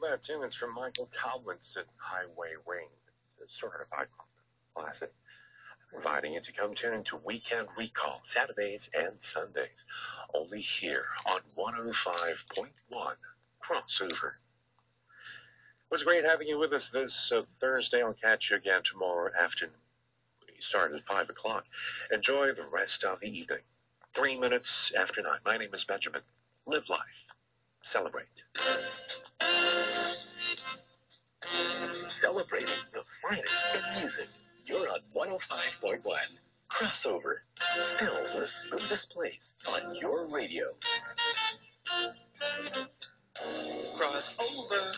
that tune. It's from Michael Tomlinson, Highway Ring. It's a certified classic. Inviting you to come tune into Weekend Recall, Saturdays and Sundays, only here on 105.1 Crossover. It was great having you with us this uh, Thursday. I'll catch you again tomorrow afternoon. We start at 5 o'clock. Enjoy the rest of the evening. Three minutes after nine. My name is Benjamin. Live life. Celebrate. Celebrating the finest in music. You're on 105.1 Crossover. Still the smoothest place on your radio. Crossover.